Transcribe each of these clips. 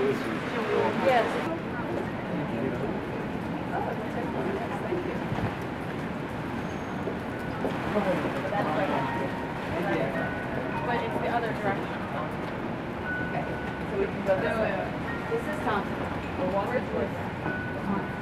But it's the other direction. Okay, so we can go this way. This is Thompson. Wood?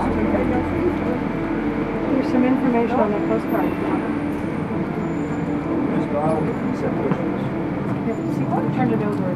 Here's some information on the postcard. See, turn it over.